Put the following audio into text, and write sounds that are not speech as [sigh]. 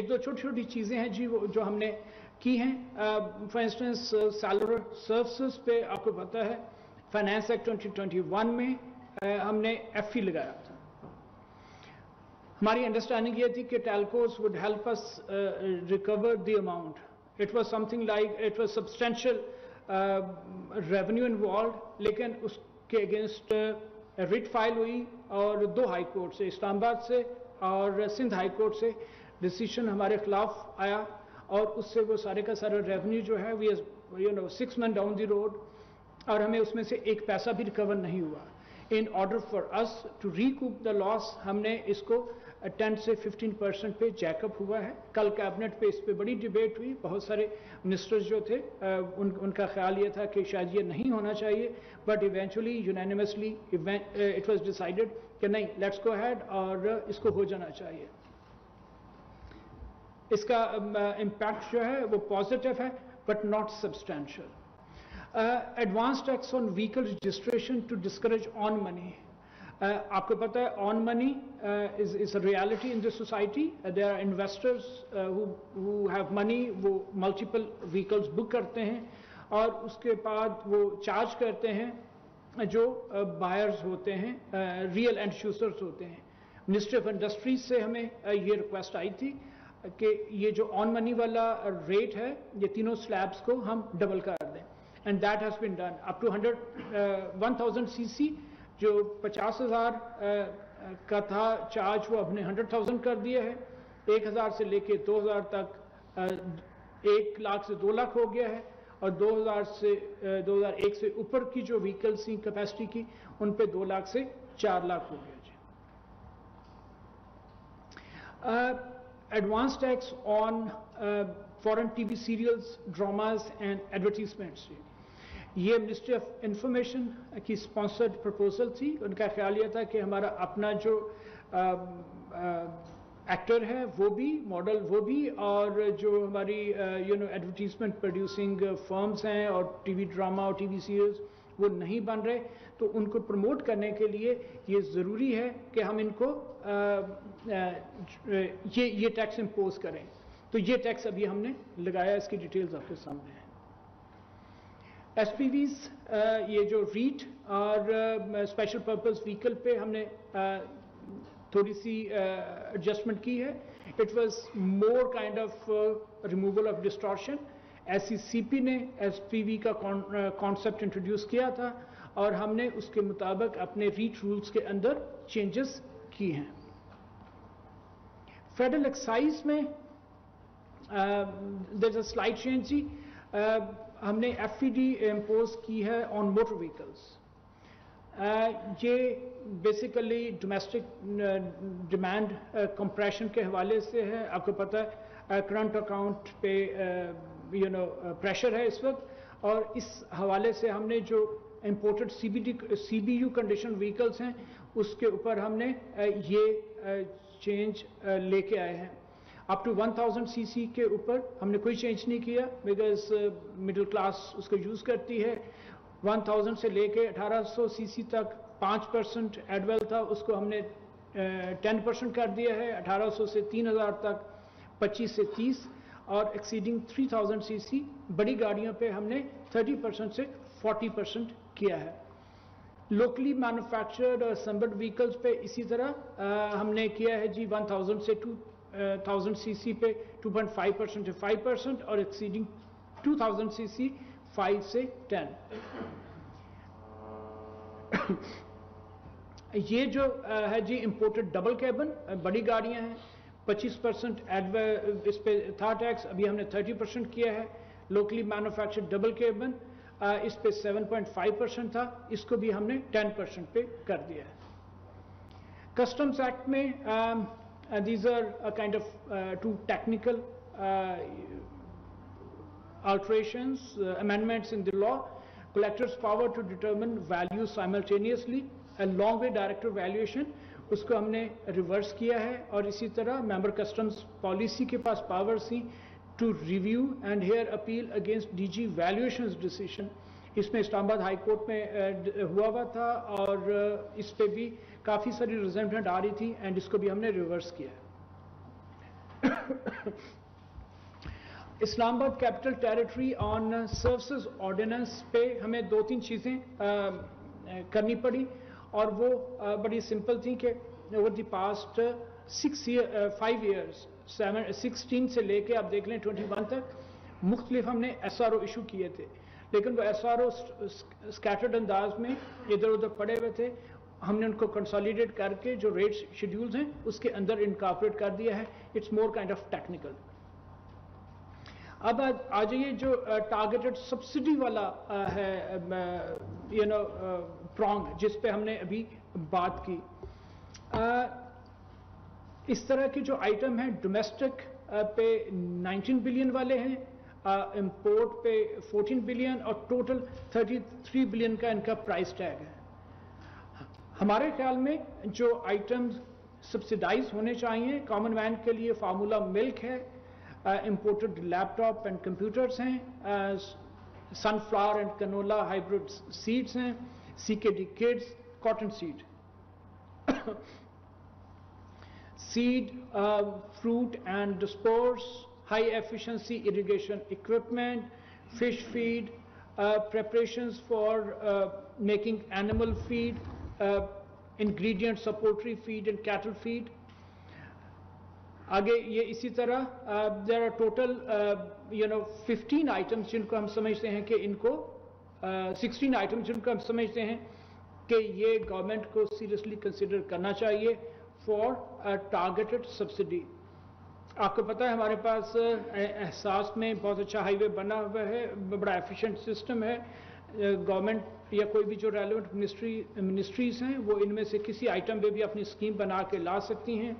एक दो छोटी छोटी चीज़ें हैं जी जो हमने की हैं। फॉर इंस्टेंस सैलर सर्विसेज़ पे आपको पता है फाइनेंस एक्ट 2021 में uh, हमने एफ़ लगाया था। हमारी अंडरस्टैंडिंग ये थी कि telcos would help us recover the amount it was something like it was substantial revenue involve लेकिन उसके अगेंस्ट रिट फ़ाइल हुई और दो हाई कोर्ट से इस्लामाबाद से और सिंध हाई कोर्ट से। डिसीज़न हमारे खिलाफ आया और उससे वो सारे का सारा रेवेन्यू जो है we you know six month down the road और हमें उसमें से एक पैसा भी रिकवर नहीं हुआ। In order for us to recoup the loss हमने इसको टेन से 15 परसेंट पे जैकअप हुआ है। कल कैबिनेट पे इस पर बड़ी डिबेट हुई। बहुत सारे मिनिस्टर्स जो थे उन, उनका ख्याल ये था कि शायद ये नहीं होना चाहिए। But eventually unanimously it was decided कि नहीं लेट्स गो हैड और इसको हो जाना चाहिए। इसका इम्पैक्ट जो है, वो पॉजिटिव है but not substantial advance tax on vehicle registration to discourage on money आपको पता है on money is is a reality in this society there are investors who have money वो मल्टीपल व्हीकल्स बुक करते हैं, और उसके बाद वो चार्ज करते हैं, जो बायर्स होते हैं रियल एंड यूज़र्स होते हैं. मिनिस्ट्री ऑफ़ इंडस्ट्रीज़ से हमें ये रिक्वेस्ट आई थी कि ये जो ऑन मनी वाला रेट है, ये तीनों स्लैब्स को हम डबल कर दें। And that has been done up to hundred one thousand C C जो पचास हज़ार का था चार्ज वो अपने हंड्रेड थाउज़ेंड कर दिया है। एक हज़ार से लेके दो हज़ार तक एक लाख से दो लाख हो गया है। और 2000 से 2001 से ऊपर की जो व्हीकल्स की कैपेसिटी की, उन पे दो लाख से चार लाख हो गया जी। Advance tax on foreign TV serials dramas and advertisements ये मिनिस्ट्री ऑफ़ इंफॉर्मेशन की स्पॉन्सर्ड प्रपोजल थी। उनका ख्याल यह था कि हमारा अपना जो एक्टर है, वो भी मॉडल वो भी, और जो हमारी you know advertisement producing firms हैं, और टीवी ड्रामा और टीवी सीरियल्स वो नहीं बन रहे तो उनको प्रमोट करने के लिए ये ज़रूरी है कि हम इनको आ, आ, ये ये टैक्स इम्पोज करें। तो ये टैक्स अभी हमने लगाया इसकी डिटेल्स आपके सामने है। एस ये जो रीट और स्पेशल पर्पस व्हीकल पे हमने uh, थोड़ी सी एडजस्टमेंट की है। It was more kind of removal of distortion S ने एसपीवी का कॉन्सेप्ट इंट्रोड्यूस किया था और हमने उसके मुताबिक अपने रीट रूल्स के अंदर चेंजेस किए हैं। फेडरल एक्साइज में देर अ स्लाइड चेंज जी। हमने एफ़ इम्पोज की है ऑन मोटर व्हीकल्स ये बेसिकली डोमेस्टिक डिमांड कंप्रेशन के हवाले से है। आपको पता है करंट अकाउंट पे यू नो प्रेशर है इस वक्त। और इस हवाले से हमने जो imported CBD CBU condition vehicles हैं, उसके ऊपर हमने ये चेंज लेके आए हैं। अप टू 1000 सीसी के ऊपर हमने कोई चेंज नहीं किया बिकॉज़ मिडिल क्लास उसको यूज़ करती है। 1000 से लेके 1800 सीसी तक 5 परसेंट एडवेल था, उसको हमने टेन परसेंट कर दिया है। 1800 से 3000 तक 25 से 30 और एक्सीडिंग 3000 सीसी बड़ी गाड़ियों पे हमने 30 परसेंट से 40 परसेंट किया है। लोकली मैन्युफैक्चर्ड और असम्बल्ड व्हीकल्स पे इसी तरह आ, हमने किया है जी 1000 से टू थाउज़ेंड सी पे 2.5 परसेंट से 5 परसेंट और एक्सीडिंग 2000 सीसी 5 से 10 [coughs] ये जो आ, है जी इंपोर्टेड डबल कैबन बड़ी गाड़ियाँ हैं। 25 परसेंट इस पे था टैक्स अभी हमने 30 परसेंट किया है लोकली मैन्युफैक्चर्ड डबल केबन इस पे 7.5 परसेंट था इसको भी हमने 10 परसेंट पे कर दिया है कस्टम्स एक्ट में Uh, these are a kind of uh, two uh, amendments in the law. Collector's power to determine value simultaneously, a long way director valuation, उसको हमने रिवर्स किया है और इसी तरह मेंबर कस्टम्स पॉलिसी के पास power C to review and hear appeal against DG valuation decision इसमें इस्लामाबाद हाई कोर्ट में हुआ हुआ था और इस पे भी काफ़ी सारी रिजेंटमेंट आ रही थी एंड इसको भी हमने रिवर्स किया [coughs] Islamabad capital territory on services ordinance पे हमें दो तीन चीज़ें करनी पड़ी। और वो बड़ी सिंपल थी कि over the past six five years seven sixteen से लेके आप देख लें ट्वेंटी वन तक, मुख्तलिफ़ हमने एस आर ओ इशू किए थे। लेकिन वो एस आर ओ स्कैटर्ड अंदाज में इधर उधर पड़े हुए थे। हमने उनको कंसोलिडेट करके जो रेट शेड्यूल्स हैं, उसके अंदर इनकॉपरेट कर दिया है। It's more kind of technical अब आ जाइए जो टारगेटेड सब्सिडी वाला है यू नो प्रॉन्ग जिस पे हमने अभी बात की इस तरह की जो आइटम है डोमेस्टिक पे 19 बिलियन वाले हैं इंपोर्ट पे 14 बिलियन और टोटल 33 बिलियन का इनका प्राइस टैग है। हमारे ख्याल में जो आइटम्स सब्सिडाइज होने चाहिए कॉमन मैन के लिए फार्मूला मिल्क है इंपोर्टेड लैपटॉप एंड कंप्यूटर्स हैं sunflower and canola hybrid seeds हैं CKD kids cotton seed [coughs] seed, uh, fruit and spores, high efficiency irrigation equipment, fish feed, uh, preparations for uh, making animal feed, uh, ingredients of poultry feed and cattle feed. आगे ये इसी तरह there are total you know 15 items जिनको हम समझते हैं कि इनको uh, 16 आइटम्स जिनको हम समझते हैं कि ये गवर्नमेंट को सीरियसली कंसिडर करना चाहिए फॉर टारगेटेड सब्सिडी आपको पता है हमारे पास एहसास में बहुत अच्छा हाईवे बना हुआ है बड़ा एफिशिएंट सिस्टम है। गवर्नमेंट या कोई भी जो रेलिवेंट मिनिस्ट्री मिनिस्ट्रीज हैं वो इनमें से किसी आइटम पे भी अपनी स्कीम बना के ला सकती हैं।